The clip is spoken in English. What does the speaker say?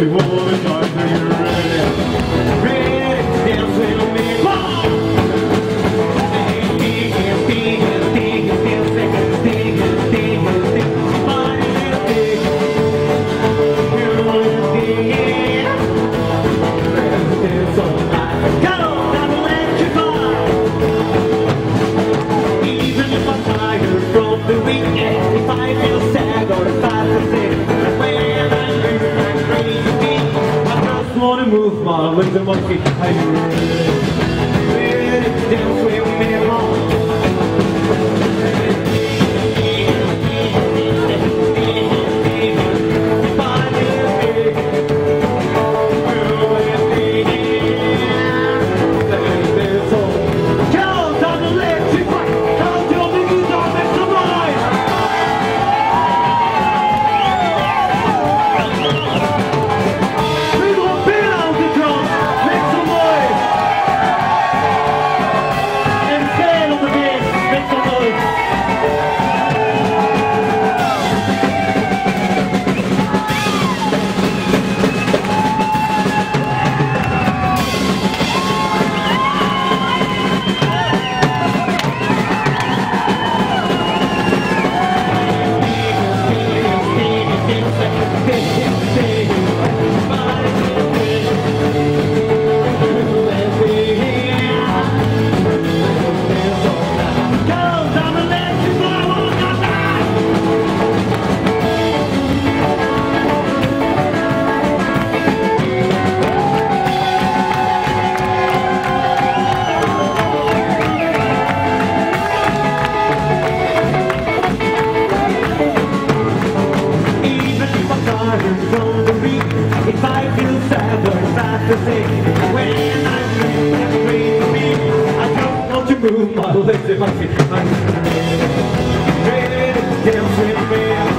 we Come on, the monkey. move my legs if I can. Baby, dance with me.